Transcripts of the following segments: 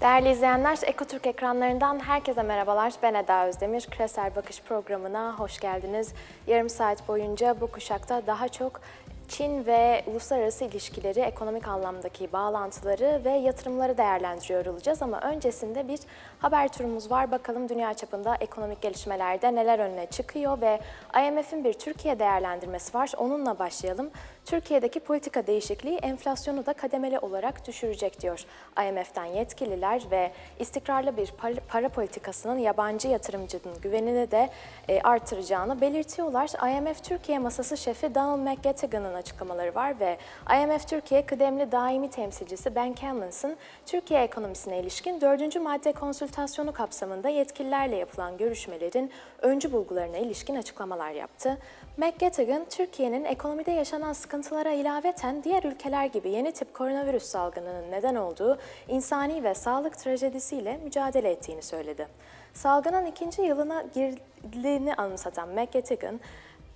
Değerli izleyenler, Ekotürk ekranlarından herkese merhabalar. Ben Eda Özdemir. Küresel Bakış programına hoş geldiniz. Yarım saat boyunca bu kuşakta daha çok Çin ve uluslararası ilişkileri, ekonomik anlamdaki bağlantıları ve yatırımları değerlendiriyor olacağız. Ama öncesinde bir haber turumuz var. Bakalım dünya çapında ekonomik gelişmelerde neler önüne çıkıyor ve IMF'in bir Türkiye değerlendirmesi var. Onunla başlayalım. Türkiye'deki politika değişikliği enflasyonu da kademeli olarak düşürecek diyor. IMF'den yetkililer ve istikrarlı bir para politikasının yabancı yatırımcının güvenini de e, artıracağını belirtiyorlar. IMF Türkiye Masası Şefi Donald McGettigan'ın açıklamaları var ve IMF Türkiye kıdemli daimi temsilcisi Ben Callens'ın Türkiye ekonomisine ilişkin dördüncü madde konsültasyonu kapsamında yetkililerle yapılan görüşmelerin öncü bulgularına ilişkin açıklamalar yaptı. McGettigan, Türkiye'nin ekonomide yaşanan sıkıntılara ilaveten diğer ülkeler gibi yeni tip koronavirüs salgınının neden olduğu insani ve sağlık trajedisiyle mücadele ettiğini söyledi. Salgının ikinci yılına girdiğini anımsatan McGettigan,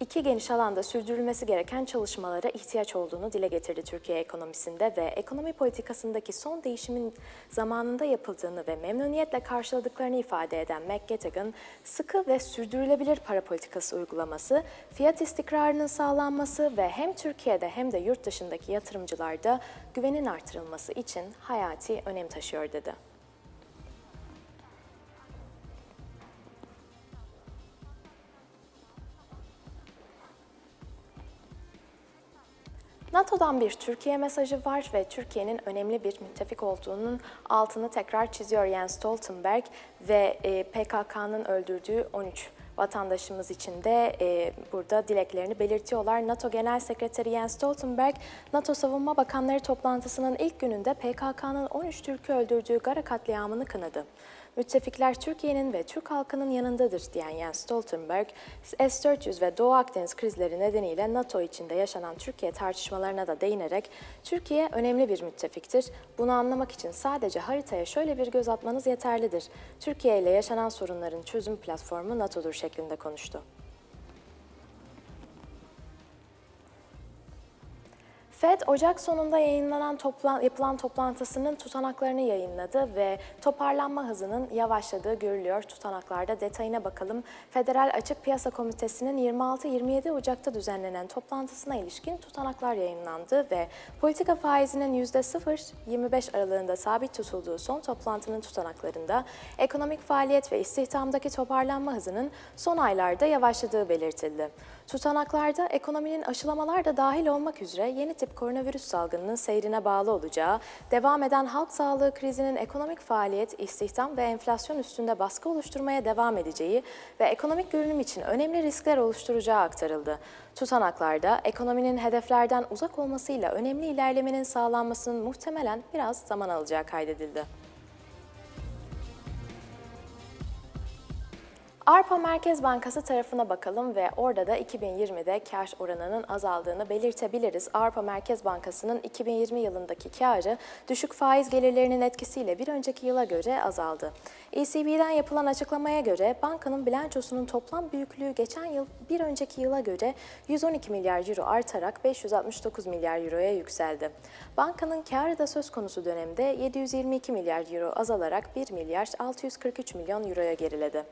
iki geniş alanda sürdürülmesi gereken çalışmalara ihtiyaç olduğunu dile getirdi Türkiye ekonomisinde ve ekonomi politikasındaki son değişimin zamanında yapıldığını ve memnuniyetle karşıladıklarını ifade eden McGettigan, sıkı ve sürdürülebilir para politikası uygulaması, fiyat istikrarının sağlanması ve hem Türkiye'de hem de yurt dışındaki yatırımcılarda güvenin artırılması için hayati önem taşıyor dedi. NATO'dan bir Türkiye mesajı var ve Türkiye'nin önemli bir müttefik olduğunun altını tekrar çiziyor Jens Stoltenberg ve e, PKK'nın öldürdüğü 13 vatandaşımız için de e, burada dileklerini belirtiyorlar. NATO Genel Sekreteri Jens Stoltenberg, NATO Savunma Bakanları toplantısının ilk gününde PKK'nın 13 Türk'ü öldürdüğü Gara katliamını kınadı. Müttefikler Türkiye'nin ve Türk halkının yanındadır diyen Jens Stoltenberg, S-400 ve Doğu Akdeniz krizleri nedeniyle NATO içinde yaşanan Türkiye tartışmalarına da değinerek Türkiye önemli bir müttefiktir. Bunu anlamak için sadece haritaya şöyle bir göz atmanız yeterlidir. Türkiye ile yaşanan sorunların çözüm platformu NATO'dur şeklinde konuştu. FED Ocak sonunda yayınlanan toplan, yapılan toplantısının tutanaklarını yayınladı ve toparlanma hızının yavaşladığı görülüyor. Tutanaklarda detayına bakalım. Federal Açık Piyasa Komitesi'nin 26-27 Ocak'ta düzenlenen toplantısına ilişkin tutanaklar yayınlandı ve politika faizinin %0-25 aralığında sabit tutulduğu son toplantının tutanaklarında ekonomik faaliyet ve istihdamdaki toparlanma hızının son aylarda yavaşladığı belirtildi. Tutanaklarda ekonominin aşılamalar da dahil olmak üzere yeni tip koronavirüs salgınının seyrine bağlı olacağı, devam eden halk sağlığı krizinin ekonomik faaliyet, istihdam ve enflasyon üstünde baskı oluşturmaya devam edeceği ve ekonomik görünüm için önemli riskler oluşturacağı aktarıldı. Tutanaklarda ekonominin hedeflerden uzak olmasıyla önemli ilerlemenin sağlanmasının muhtemelen biraz zaman alacağı kaydedildi. Arpa Merkez Bankası tarafına bakalım ve orada da 2020'de kar oranının azaldığını belirtebiliriz. Arpa Merkez Bankası'nın 2020 yılındaki karı düşük faiz gelirlerinin etkisiyle bir önceki yıla göre azaldı. ECB'den yapılan açıklamaya göre bankanın bilançosunun toplam büyüklüğü geçen yıl bir önceki yıla göre 112 milyar euro artarak 569 milyar euroya yükseldi. Bankanın karı da söz konusu dönemde 722 milyar euro azalarak 1 milyar 643 milyon euroya geriledi.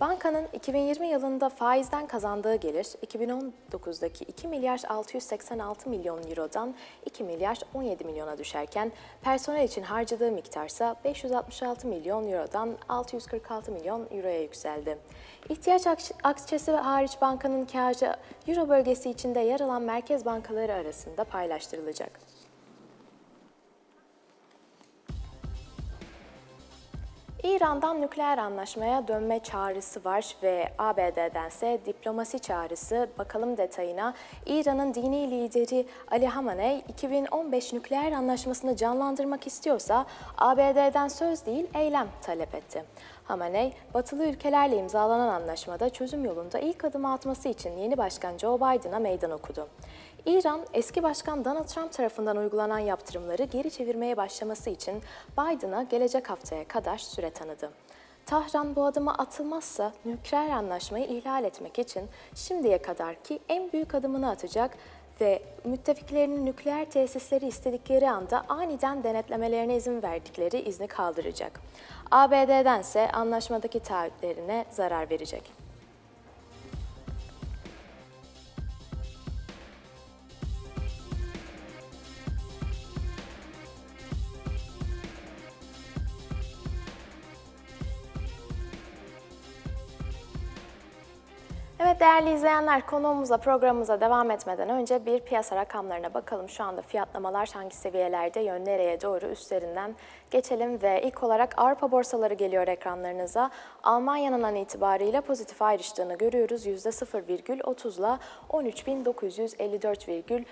Bankanın 2020 yılında faizden kazandığı gelir 2019'daki 2 milyar 686 milyon eurodan 2 milyar 17 milyona düşerken personel için harcadığı miktarsa 566 milyon eurodan 646 milyon euroya yükseldi. İhtiyaç akçesi hariç bankanın karı Euro bölgesi içinde yer alan merkez bankaları arasında paylaştırılacak. İran'dan nükleer anlaşmaya dönme çağrısı var ve ABD'dense diplomasi çağrısı. Bakalım detayına. İran'ın dini lideri Ali Hamaney 2015 nükleer anlaşmasını canlandırmak istiyorsa ABD'den söz değil eylem talep etti. Hamaney, batılı ülkelerle imzalanan anlaşmada çözüm yolunda ilk adım atması için yeni başkan Joe Biden'a meydan okudu. İran, eski başkan Donald Trump tarafından uygulanan yaptırımları geri çevirmeye başlaması için Biden'a gelecek haftaya kadar süre tanıdı. Tahran bu adımı atılmazsa nükleer anlaşmayı ihlal etmek için şimdiye kadarki en büyük adımını atacak ve müttefiklerinin nükleer tesisleri istedikleri anda aniden denetlemelerine izin verdikleri izni kaldıracak. ABD'dense anlaşmadaki taahhütlerine zarar verecek. Değerli izleyenler konuğumuza programımıza devam etmeden önce bir piyasa rakamlarına bakalım. Şu anda fiyatlamalar hangi seviyelerde yön nereye doğru üstlerinden geçelim ve ilk olarak Avrupa borsaları geliyor ekranlarınıza. Almanya'nın an itibariyle pozitif ayrıştığını görüyoruz. %0,30 ile 13.954,3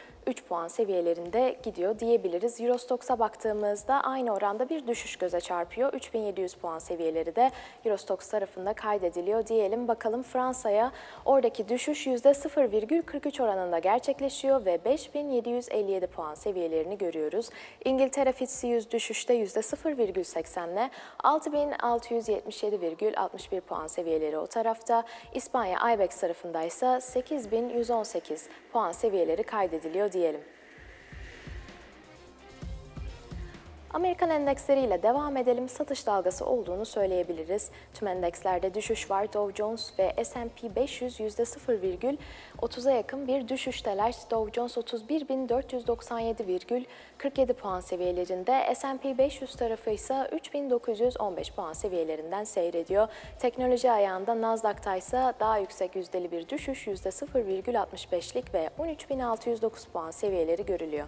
puan seviyelerinde gidiyor diyebiliriz. Eurostox'a baktığımızda aynı oranda bir düşüş göze çarpıyor. 3700 puan seviyeleri de Eurostox tarafında kaydediliyor diyelim. Bakalım Fransa'ya oradaki düşüş %0,43 oranında gerçekleşiyor ve 5757 puan seviyelerini görüyoruz. İngiltere FTSE 100 düşüşte %0,80 ile 6677,61 puan seviyeleri o tarafta. İspanya IBEX tarafında ise 8118 puan seviyeleri kaydediliyor diyelim. Amerikan endeksleriyle devam edelim. Satış dalgası olduğunu söyleyebiliriz. Tüm endekslerde düşüş var. Dow Jones ve S&P 500 %0,30'a yakın bir düşüşteler. Dow Jones 31.497,47 puan seviyelerinde. S&P 500 tarafı ise 3.915 puan seviyelerinden seyrediyor. Teknoloji ayağında Nasdaq'ta ise daha yüksek yüzdeli bir düşüş %0,65'lik ve 13.609 puan seviyeleri görülüyor.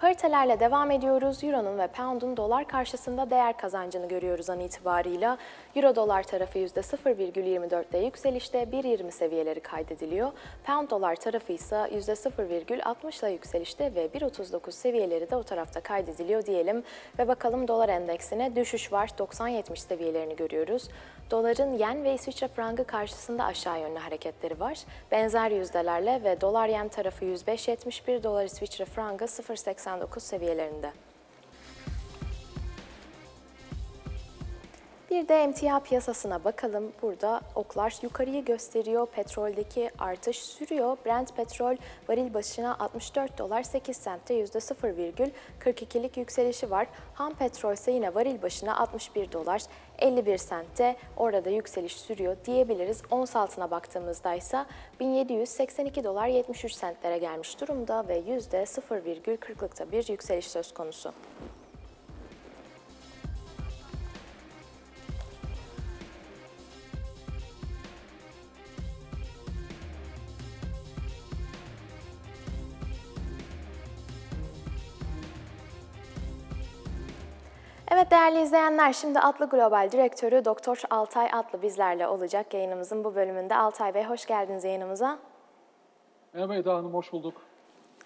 Paritelerle devam ediyoruz. Euro'nun ve Pound'un dolar karşısında değer kazancını görüyoruz an itibarıyla. Euro dolar tarafı %0,24'te yükselişte 1.20 seviyeleri kaydediliyor. Pound dolar tarafı ise %0,60 ile yükselişte ve 1.39 seviyeleri de o tarafta kaydediliyor diyelim. Ve bakalım dolar endeksine düşüş var. 90-70 seviyelerini görüyoruz. Doların yen ve İsviçre frangı karşısında aşağı yönlü hareketleri var. Benzer yüzdelerle ve dolar yen tarafı 105.71, dolar İsviçre frangı 0.89 seviyelerinde. Bir de emtia piyasasına bakalım. Burada oklar yukarıyı gösteriyor. Petroldeki artış sürüyor. Brent petrol varil başına 64 dolar 8 sentte %0,42'lik yükselişi var. Ham petrol ise yine varil başına 61 dolar 51 sentte orada yükseliş sürüyor diyebiliriz. Ons altına baktığımızda ise 1782 dolar 73 sentlere gelmiş durumda ve %0,40'lıkta bir yükseliş söz konusu. Evet değerli izleyenler şimdi Atlı Global Direktörü Doktor Altay Atlı bizlerle olacak yayınımızın bu bölümünde. Altay Bey hoş geldiniz yayınımıza. Merhaba Eda Hanım, hoş bulduk.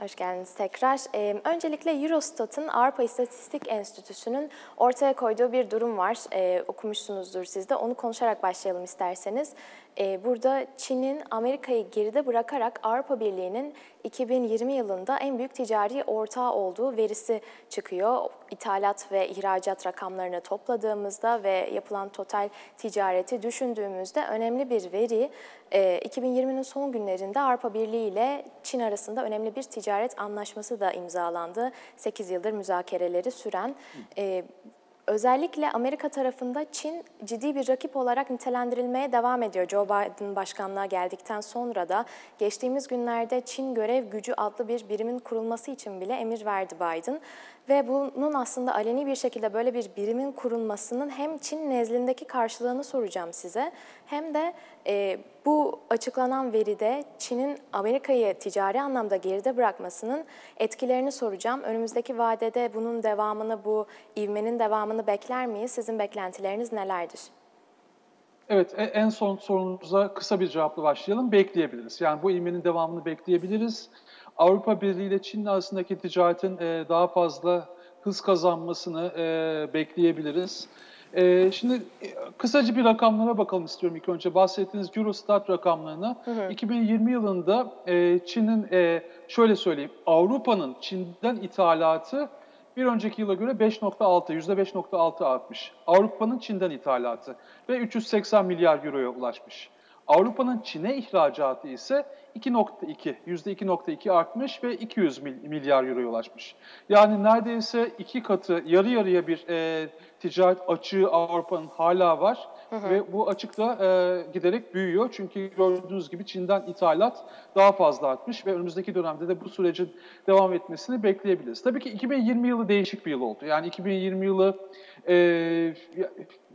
Hoş geldiniz tekrar. Ee, öncelikle Eurostat'ın Avrupa İstatistik Enstitüsü'nün ortaya koyduğu bir durum var. Ee, okumuşsunuzdur siz de. Onu konuşarak başlayalım isterseniz. Ee, burada Çin'in Amerika'yı geride bırakarak Avrupa Birliği'nin 2020 yılında en büyük ticari ortağı olduğu verisi çıkıyor. İthalat ve ihracat rakamlarını topladığımızda ve yapılan total ticareti düşündüğümüzde önemli bir veri. 2020'nin ee, son günlerinde Avrupa Birliği ile Çin arasında önemli bir ticaret anlaşması da imzalandı. 8 yıldır müzakereleri süren. Özellikle Amerika tarafında Çin ciddi bir rakip olarak nitelendirilmeye devam ediyor. Joe Biden başkanlığa geldikten sonra da geçtiğimiz günlerde Çin Görev Gücü adlı bir birimin kurulması için bile emir verdi Biden. Ve bunun aslında aleni bir şekilde böyle bir birimin kurulmasının hem Çin nezdindeki karşılığını soracağım size hem de e, bu açıklanan veride Çin'in Amerika'yı ticari anlamda geride bırakmasının etkilerini soracağım. Önümüzdeki vadede bunun devamını, bu ivmenin devamını bekler miyiz? Sizin beklentileriniz nelerdir? Evet, e, en son sorunuza kısa bir cevapla başlayalım. Bekleyebiliriz. Yani bu ivmenin devamını bekleyebiliriz. Avrupa Birliği ile Çin arasındaki ticaretin e, daha fazla hız kazanmasını e, bekleyebiliriz. E, şimdi e, kısaca bir rakamlara bakalım istiyorum ilk önce. Bahsettiğiniz Eurostat rakamlarına. Hı hı. 2020 yılında e, Çin'in, e, şöyle söyleyeyim, Avrupa'nın Çin'den ithalatı bir önceki yıla göre 5.6, %5.6 artmış. Avrupa'nın Çin'den ithalatı ve 380 milyar euroya ulaşmış. Avrupa'nın Çin'e ihracatı ise 2.2, %2.2 artmış ve 200 milyar euroya ulaşmış. Yani neredeyse iki katı, yarı yarıya bir e, ticaret açığı Avrupa'nın hala var. Hı hı. Ve bu açık da e, giderek büyüyor. Çünkü gördüğünüz gibi Çin'den ithalat daha fazla artmış ve önümüzdeki dönemde de bu sürecin devam etmesini bekleyebiliriz. Tabii ki 2020 yılı değişik bir yıl oldu. Yani 2020 yılı e,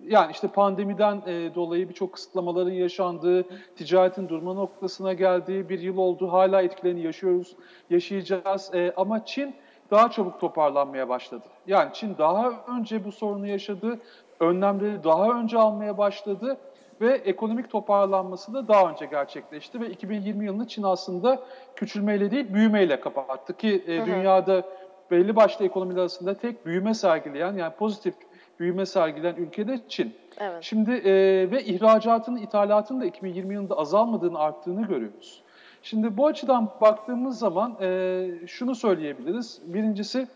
yani işte pandemiden e, dolayı birçok kısıtlamaların yaşandığı, ticaretin durma noktasına geldiği bir yıl oldu. Hala etkilerini yaşıyoruz, yaşayacağız. E, ama Çin daha çabuk toparlanmaya başladı. Yani Çin daha önce bu sorunu yaşadı, önlemleri daha önce almaya başladı ve ekonomik toparlanması da daha önce gerçekleşti ve 2020 yılını Çin aslında küçülmeyle değil büyümeyle kapattı ki e, dünyada belli başlı ekonomiler arasında tek büyüme sergileyen yani pozitif büyüme sergileyen ülke de Çin. Evet. Şimdi e, ve ihracatın, ithalatın da 2020 yılında azalmadığını, arttığını görüyoruz. Şimdi bu açıdan baktığımız zaman e, şunu söyleyebiliriz. Birincisi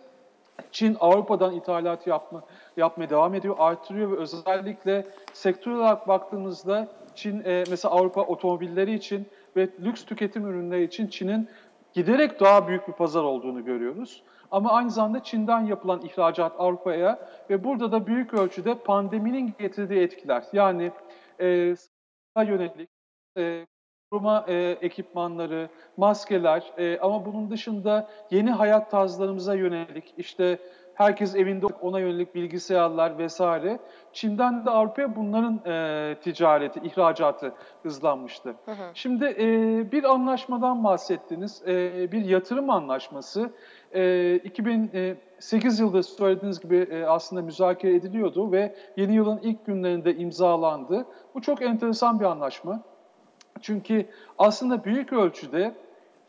Çin Avrupa'dan ithalat yapma, yapmaya devam ediyor, artırıyor ve özellikle sektör olarak baktığımızda Çin e, mesela Avrupa otomobilleri için ve lüks tüketim ürünleri için Çin'in giderek daha büyük bir pazar olduğunu görüyoruz. Ama aynı zamanda Çin'den yapılan ihracat Avrupa'ya ve burada da büyük ölçüde pandeminin getirdiği etkiler yani e, yönelik e, koruma e, ekipmanları, maskeler e, ama bunun dışında yeni hayat tarzlarımıza yönelik işte herkes evinde ona yönelik bilgisayarlar vesaire. Çin'den de Avrupa'ya bunların e, ticareti, ihracatı hızlanmıştı. Hı hı. Şimdi e, bir anlaşmadan bahsettiniz, e, bir yatırım anlaşması. E, 2008 yılında söylediğiniz gibi e, aslında müzakere ediliyordu ve yeni yılın ilk günlerinde imzalandı. Bu çok enteresan bir anlaşma. Çünkü aslında büyük ölçüde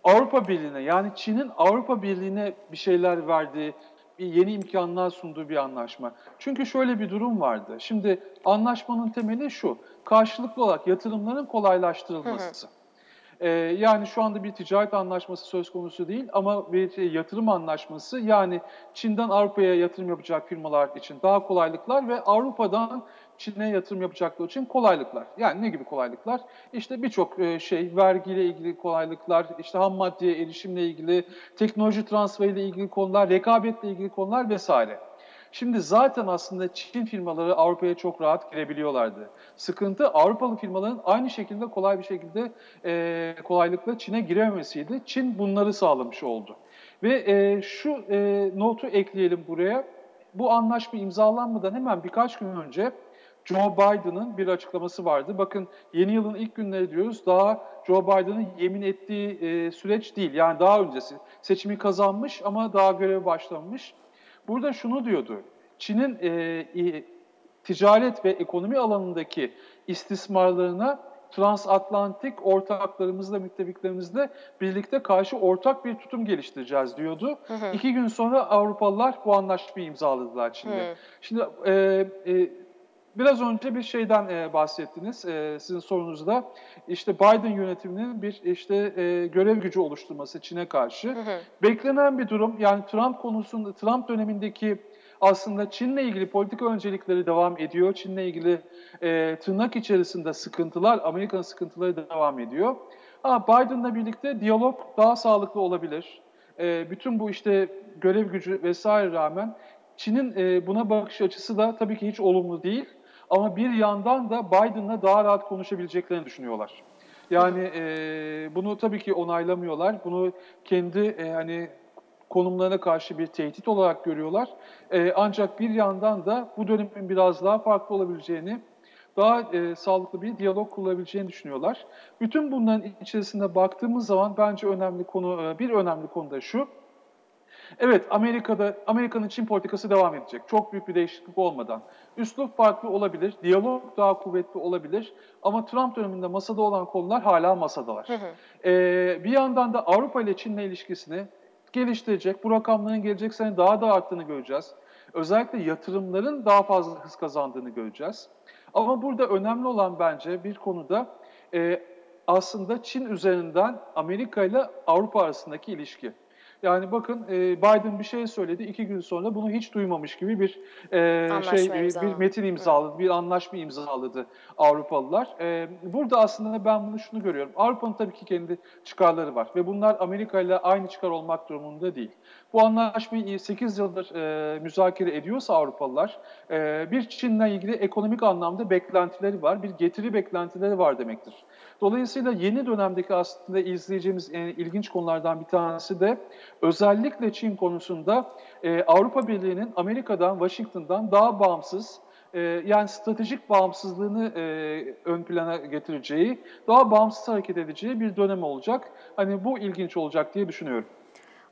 Avrupa Birliği'ne yani Çin'in Avrupa Birliği'ne bir şeyler verdiği, bir yeni imkanlar sunduğu bir anlaşma. Çünkü şöyle bir durum vardı. Şimdi anlaşmanın temeli şu, karşılıklı olarak yatırımların kolaylaştırılması. Hı hı. Ee, yani şu anda bir ticaret anlaşması söz konusu değil ama bir yatırım anlaşması yani Çin'den Avrupa'ya yatırım yapacak firmalar için daha kolaylıklar ve Avrupa'dan Çin'e yatırım yapacakları için kolaylıklar. Yani ne gibi kolaylıklar? İşte birçok e, şey, vergiyle ilgili kolaylıklar, işte ham maddeye erişimle ilgili, teknoloji transferiyle ilgili konular, rekabetle ilgili konular vesaire. Şimdi zaten aslında Çin firmaları Avrupa'ya çok rahat girebiliyorlardı. Sıkıntı Avrupalı firmaların aynı şekilde kolay bir şekilde e, kolaylıkla Çin'e girememesiydi. Çin bunları sağlamış oldu. Ve e, şu e, notu ekleyelim buraya. Bu anlaşma imzalanmadan hemen birkaç gün önce Joe Biden'ın bir açıklaması vardı. Bakın yeni yılın ilk günleri diyoruz. Daha Joe Biden'ın yemin ettiği e, süreç değil. Yani daha öncesi. Seçimi kazanmış ama daha göreve başlamış. Burada şunu diyordu. Çin'in e, e, ticaret ve ekonomi alanındaki istismarlarına transatlantik ortaklarımızla, müttefiklerimizle birlikte karşı ortak bir tutum geliştireceğiz diyordu. Hı hı. İki gün sonra Avrupalılar bu anlaşmayı imzaladılar Çin'le. Şimdi e, e, Biraz önce bir şeyden e, bahsettiniz e, sizin sorunuzda. İşte Biden yönetiminin bir işte e, görev gücü oluşturması Çin'e karşı. Hı hı. Beklenen bir durum. Yani Trump konusunda, Trump dönemindeki aslında Çin'le ilgili politika öncelikleri devam ediyor. Çin'le ilgili e, tırnak içerisinde sıkıntılar, Amerika'nın sıkıntıları devam ediyor. Ama Biden'la birlikte diyalog daha sağlıklı olabilir. E, bütün bu işte görev gücü vesaire rağmen Çin'in e, buna bakış açısı da tabii ki hiç olumlu değil. Ama bir yandan da Biden'la daha rahat konuşabileceklerini düşünüyorlar. Yani e, bunu tabii ki onaylamıyorlar. Bunu kendi e, hani konumlarına karşı bir tehdit olarak görüyorlar. E, ancak bir yandan da bu dönemin biraz daha farklı olabileceğini, daha e, sağlıklı bir diyalog kurulabileceğini düşünüyorlar. Bütün bunların içerisinde baktığımız zaman bence önemli konu, e, bir önemli konu da şu. Evet, Amerika'da Amerika'nın Çin politikası devam edecek. Çok büyük bir değişiklik olmadan. Üslup farklı olabilir, diyalog daha kuvvetli olabilir ama Trump döneminde masada olan konular hala masadalar. Hı hı. Ee, bir yandan da Avrupa ile Çin'le ilişkisini geliştirecek, bu rakamların gelecek sene daha da arttığını göreceğiz. Özellikle yatırımların daha fazla hız kazandığını göreceğiz. Ama burada önemli olan bence bir konuda e, aslında Çin üzerinden Amerika ile Avrupa arasındaki ilişki. Yani bakın e, Biden bir şey söyledi, iki gün sonra bunu hiç duymamış gibi bir e, şey bir, bir metin imzaladı, bir anlaşma imzaladı Avrupalılar. E, burada aslında ben bunu şunu görüyorum. Avrupa'nın tabii ki kendi çıkarları var ve bunlar Amerika ile aynı çıkar olmak durumunda değil. Bu anlaşmayı 8 yıldır e, müzakere ediyorsa Avrupalılar e, bir Çin'le ilgili ekonomik anlamda beklentileri var, bir getiri beklentileri var demektir. Dolayısıyla yeni dönemdeki aslında izleyeceğimiz en ilginç konulardan bir tanesi de özellikle Çin konusunda e, Avrupa Birliği'nin Amerika'dan, Washington'dan daha bağımsız, e, yani stratejik bağımsızlığını e, ön plana getireceği, daha bağımsız hareket edeceği bir dönem olacak. Hani bu ilginç olacak diye düşünüyorum.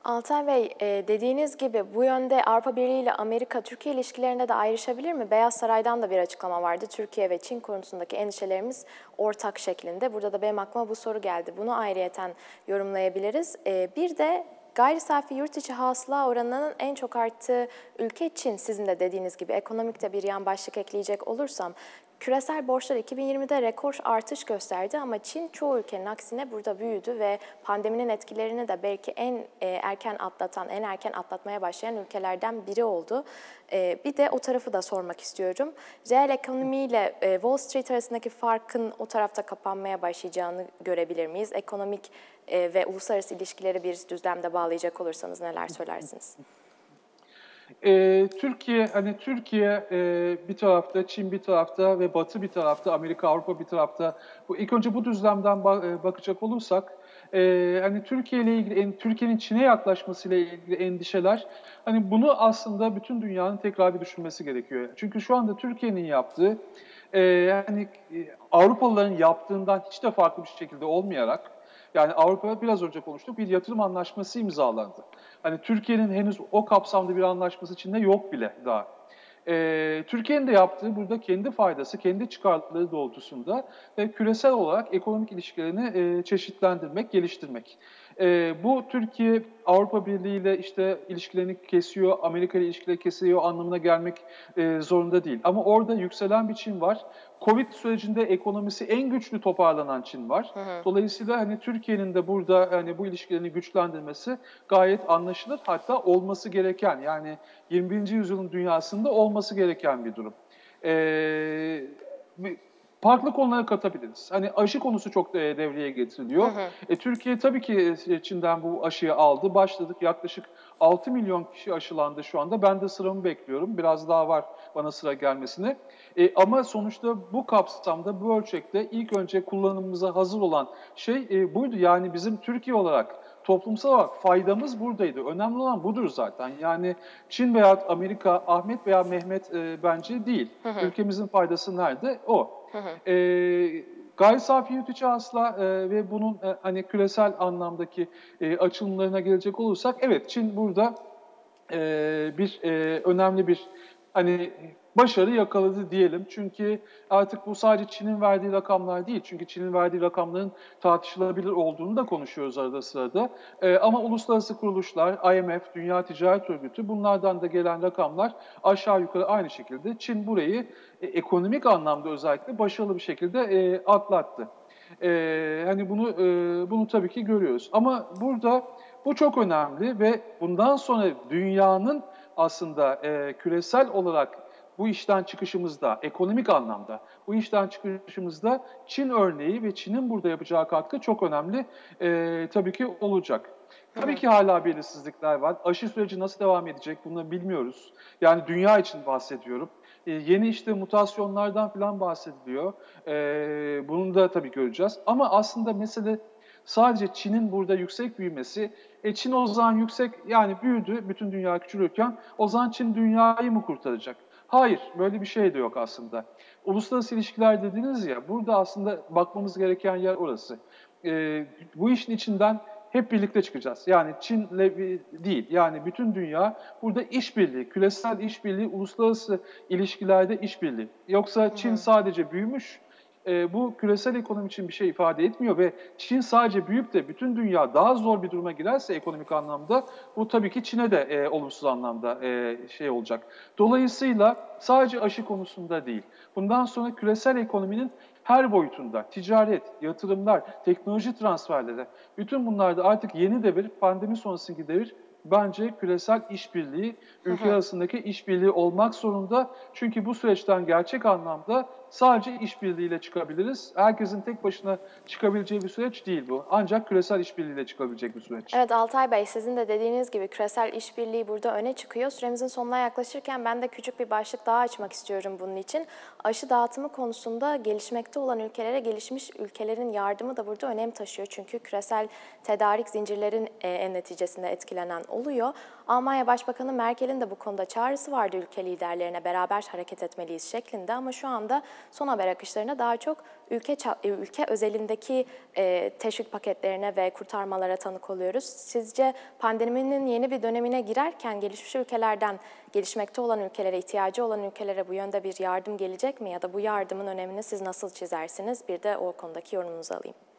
Altay Bey, e, dediğiniz gibi bu yönde Avrupa Birliği ile Amerika-Türkiye ilişkilerinde de ayrışabilir mi? Beyaz Saray'dan da bir açıklama vardı. Türkiye ve Çin konusundaki endişelerimiz ortak şeklinde. Burada da benim aklıma bu soru geldi. Bunu ayrıyeten yorumlayabiliriz. E, bir de Gayri safi yurt içi hasıla oranının en çok arttığı ülke Çin sizin de dediğiniz gibi ekonomikte bir yan başlık ekleyecek olursam Küresel borçlar 2020'de rekor artış gösterdi ama Çin çoğu ülkenin aksine burada büyüdü ve pandeminin etkilerini de belki en e, erken atlatan, en erken atlatmaya başlayan ülkelerden biri oldu. E, bir de o tarafı da sormak istiyorum. Reel ekonomiyle e, Wall Street arasındaki farkın o tarafta kapanmaya başlayacağını görebilir miyiz? Ekonomik ve uluslararası ilişkileri bir düzlemde bağlayacak olursanız neler söylersiniz? E, Türkiye hani Türkiye e, bir tarafta, Çin bir tarafta ve Batı bir tarafta, Amerika, Avrupa bir tarafta. Bu ilk önce bu düzlemden ba e, bakacak olursak e, hani Türkiye ile ilgili Türkiye'nin Çin'e yaklaşması ile ilgili endişeler hani bunu aslında bütün dünyanın tekrar bir düşünmesi gerekiyor. Çünkü şu anda Türkiye'nin yaptığı e, yani e, Avrupalıların yaptığından hiç de farklı bir şekilde olmayarak yani Avrupa biraz önce konuştuk bir yatırım anlaşması imzalandı. Hani Türkiye'nin henüz o kapsamda bir anlaşması içinde yok bile daha. Ee, Türkiye'nin de yaptığı burada kendi faydası, kendi çıkarları doğrultusunda e, küresel olarak ekonomik ilişkilerini e, çeşitlendirmek, geliştirmek. E, bu Türkiye Avrupa Birliği ile işte ilişkilerini kesiyor, Amerika ile ilişkileri kesiyor anlamına gelmek e, zorunda değil. Ama orada yükselen bir Çin var. Covid sürecinde ekonomisi en güçlü toparlanan Çin var. Hı hı. Dolayısıyla hani Türkiye'nin de burada hani bu ilişkilerini güçlendirmesi gayet anlaşılır. Hatta olması gereken yani 21. yüzyılın dünyasında olması gereken bir durum. Ee, farklı konulara katabiliriz. Hani aşı konusu çok e, devreye getiriliyor. Hı hı. E, Türkiye tabii ki e, Çin'den bu aşıyı aldı. Başladık yaklaşık 6 milyon kişi aşılandı şu anda. Ben de sıramı bekliyorum. Biraz daha var bana sıra gelmesine. E, ama sonuçta bu kapsamda, bu ölçekte ilk önce kullanımımıza hazır olan şey e, buydu. Yani bizim Türkiye olarak toplumsal olarak faydamız buradaydı. Önemli olan budur zaten. Yani Çin veya Amerika, Ahmet veya Mehmet e, bence değil. Hı hı. Ülkemizin faydası nerede? O. Hı hı. E, gayri safi yurt içi hasıla e, ve bunun e, hani küresel anlamdaki e, açılımlarına gelecek olursak, evet Çin burada e, bir e, önemli bir hani başarı yakaladı diyelim. Çünkü artık bu sadece Çin'in verdiği rakamlar değil. Çünkü Çin'in verdiği rakamların tartışılabilir olduğunu da konuşuyoruz arada sırada. Ee, ama uluslararası kuruluşlar, IMF, Dünya Ticaret Örgütü bunlardan da gelen rakamlar aşağı yukarı aynı şekilde Çin burayı e, ekonomik anlamda özellikle başarılı bir şekilde e, atlattı. E, hani bunu e, bunu tabii ki görüyoruz. Ama burada bu çok önemli ve bundan sonra dünyanın aslında e, küresel olarak bu işten çıkışımızda, ekonomik anlamda bu işten çıkışımızda Çin örneği ve Çin'in burada yapacağı katkı çok önemli e, tabii ki olacak. Tabii ki hala belirsizlikler var. Aşı süreci nasıl devam edecek bunu bilmiyoruz. Yani dünya için bahsediyorum. E, yeni işte mutasyonlardan falan bahsediliyor. E, bunu da tabii göreceğiz. Ama aslında mesele sadece Çin'in burada yüksek büyümesi. E Çin o zaman yüksek yani büyüdü bütün dünya küçülürken o zaman Çin dünyayı mı kurtaracak? Hayır, böyle bir şey de yok aslında. Uluslararası ilişkiler dediniz ya, burada aslında bakmamız gereken yer orası. E, bu işin içinden hep birlikte çıkacağız. Yani Çin'le değil, yani bütün dünya burada işbirliği, küresel işbirliği, uluslararası ilişkilerde işbirliği. Yoksa Çin sadece büyümüş, e, bu küresel ekonomi için bir şey ifade etmiyor ve Çin sadece büyüyüp de bütün dünya daha zor bir duruma girerse ekonomik anlamda bu tabii ki Çin'e de e, olumsuz anlamda e, şey olacak. Dolayısıyla sadece aşı konusunda değil, bundan sonra küresel ekonominin her boyutunda, ticaret, yatırımlar, teknoloji transferleri, bütün bunlarda artık yeni devir, pandemi sonrasındaki devir bence küresel işbirliği, ülke arasındaki işbirliği olmak zorunda. Çünkü bu süreçten gerçek anlamda sadece işbirliğiyle çıkabiliriz. Herkesin tek başına çıkabileceği bir süreç değil bu. Ancak küresel işbirliğiyle çıkabilecek bir süreç. Evet Altay Bey sizin de dediğiniz gibi küresel işbirliği burada öne çıkıyor. Süremizin sonuna yaklaşırken ben de küçük bir başlık daha açmak istiyorum bunun için. Aşı dağıtımı konusunda gelişmekte olan ülkelere gelişmiş ülkelerin yardımı da burada önem taşıyor. Çünkü küresel tedarik zincirlerin e, en neticesinde etkilenen oluyor. Almanya Başbakanı Merkel'in de bu konuda çağrısı vardı ülke liderlerine beraber hareket etmeliyiz şeklinde ama şu anda son haber akışlarına daha çok ülke e, ülke özelindeki e, teşvik paketlerine ve kurtarmalara tanık oluyoruz. Sizce pandeminin yeni bir dönemine girerken gelişmiş ülkelerden gelişmekte olan ülkelere, ihtiyacı olan ülkelere bu yönde bir yardım gelecek mi ya da bu yardımın önemini siz nasıl çizersiniz? Bir de o konudaki yorumunuzu alayım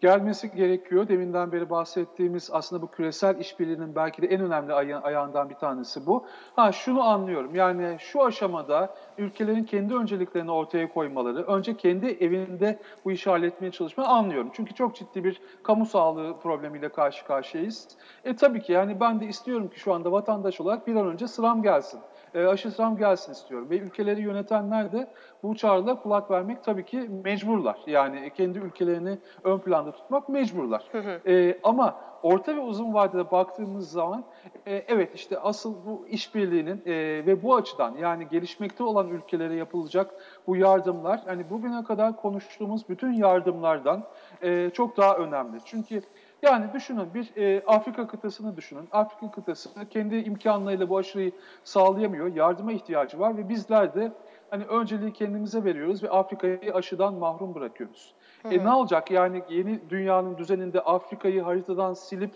gelmesi gerekiyor. Deminden beri bahsettiğimiz aslında bu küresel işbirliğinin belki de en önemli aya ayağından bir tanesi bu. Ha şunu anlıyorum. Yani şu aşamada ülkelerin kendi önceliklerini ortaya koymaları, önce kendi evinde bu işi halletmeye çalışmayı anlıyorum. Çünkü çok ciddi bir kamu sağlığı problemiyle karşı karşıyayız. E tabii ki yani ben de istiyorum ki şu anda vatandaş olarak bir an önce sıram gelsin e, aşı sıram gelsin istiyorum. Ve ülkeleri yönetenler de bu çağrıda kulak vermek tabii ki mecburlar. Yani kendi ülkelerini ön planda tutmak mecburlar. Hı hı. E, ama orta ve uzun vadede baktığımız zaman e, evet işte asıl bu işbirliğinin e, ve bu açıdan yani gelişmekte olan ülkelere yapılacak bu yardımlar hani bugüne kadar konuştuğumuz bütün yardımlardan e, çok daha önemli. Çünkü yani düşünün bir e, Afrika kıtasını düşünün. Afrika kıtası kendi imkanlarıyla bu aşıyı sağlayamıyor. Yardıma ihtiyacı var ve bizler de hani önceliği kendimize veriyoruz ve Afrika'yı aşıdan mahrum bırakıyoruz. Hı hı. E ne olacak? Yani yeni dünyanın düzeninde Afrika'yı haritadan silip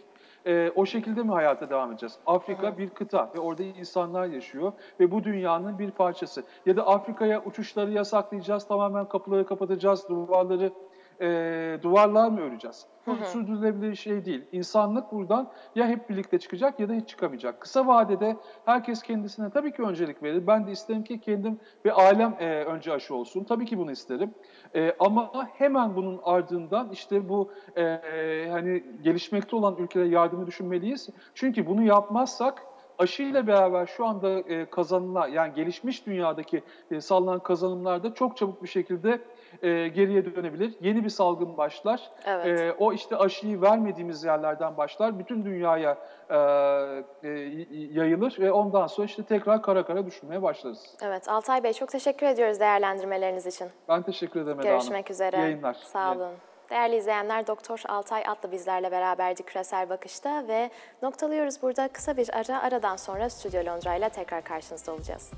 e, o şekilde mi hayata devam edeceğiz? Afrika hı. bir kıta ve orada insanlar yaşıyor ve bu dünyanın bir parçası. Ya da Afrika'ya uçuşları yasaklayacağız, tamamen kapıları kapatacağız, duvarları e, duvarlar mı öreceğiz? Bu sürdürülebilir şey değil. İnsanlık buradan ya hep birlikte çıkacak ya da hiç çıkamayacak. Kısa vadede herkes kendisine tabii ki öncelik verir. Ben de isterim ki kendim ve ailem e, önce aşı olsun. Tabii ki bunu isterim. E, ama hemen bunun ardından işte bu e, hani gelişmekte olan ülkelere yardımı düşünmeliyiz. Çünkü bunu yapmazsak aşıyla beraber şu anda e, kazanılan yani gelişmiş dünyadaki e, sağlanan kazanımlarda çok çabuk bir şekilde e, geriye dönebilir. Yeni bir salgın başlar. Evet. E, o işte aşıyı vermediğimiz yerlerden başlar. Bütün dünyaya e, e, yayılır ve ondan sonra işte tekrar kara kara düşünmeye başlarız. Evet Altay Bey çok teşekkür ediyoruz değerlendirmeleriniz için. Ben teşekkür ederim Eda Görüşmek üzere. Yayınlar. Sağ olun. Değerli izleyenler Doktor Altay Atlı bizlerle beraberdi Küresel Bakış'ta ve noktalıyoruz burada kısa bir ara aradan sonra Stüdyo Londra ile tekrar karşınızda olacağız.